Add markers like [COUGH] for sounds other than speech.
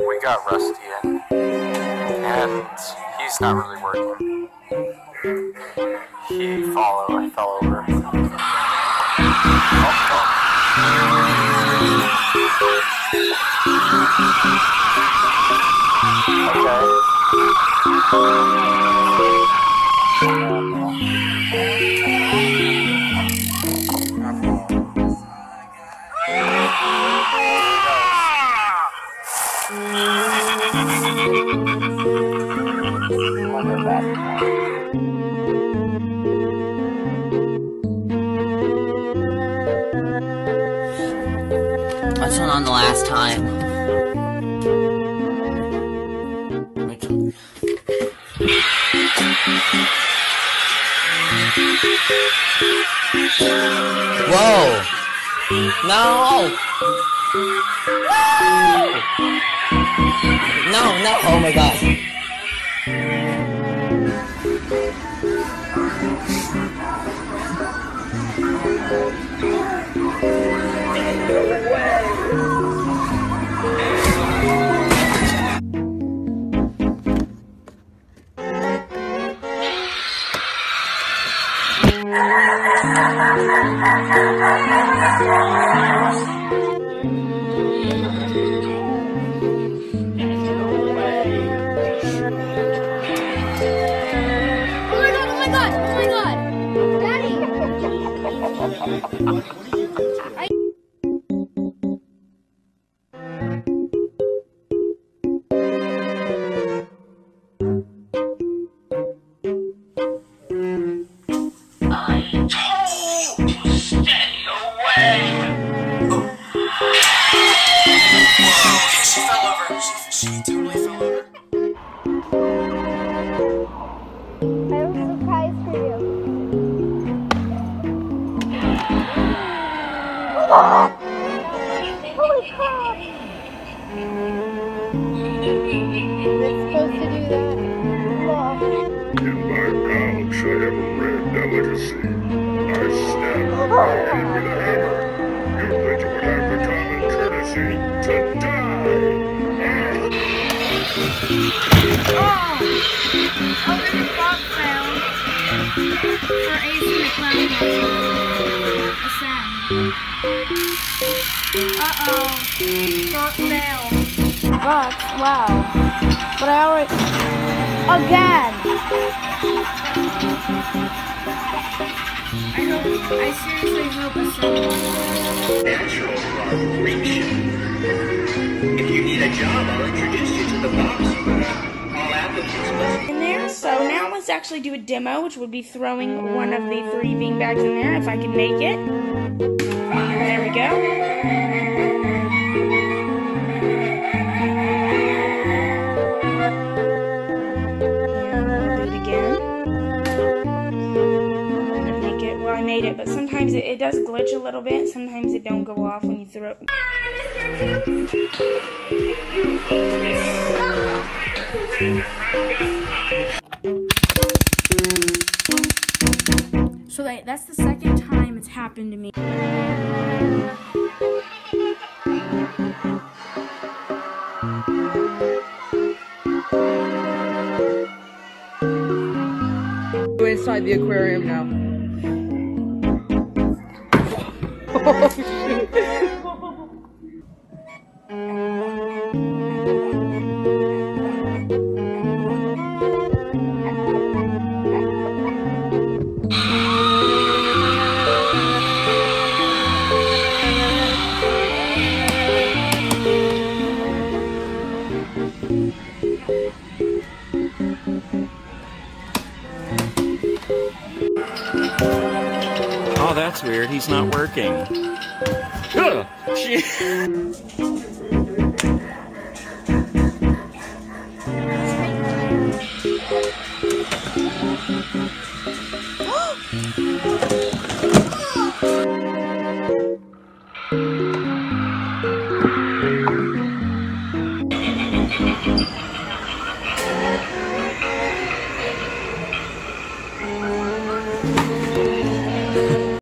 we got Rusty in, and he's not really working. He follow, I fell over. Okay. I turned on the last time. Whoa! No! No, no! no. Oh my god. [LAUGHS] have a surprise for you. Holy crap! It's supposed to do that. Look. In my pouch, I have a rare delicacy. I stab in with a hammer. You bet you would have the common courtesy to die. Oh! Sound for AC McClown. Uh-oh. Box failed. Box? Wow. But I already... Again! I hope... I seriously hope a sound. natural corporation. If you need a job, I'll introduce you to the box. In there. So now let's actually do a demo, which would be throwing one of the three bean bags in there if I can make it. There we go. Do it again. Make it. Well, I made it, but sometimes it, it does glitch a little bit. Sometimes it don't go off when you throw it. So that, that's the second time it's happened to me. Go inside the aquarium now. [LAUGHS] Oh shit. that's weird. He's not working. Ugh. [LAUGHS]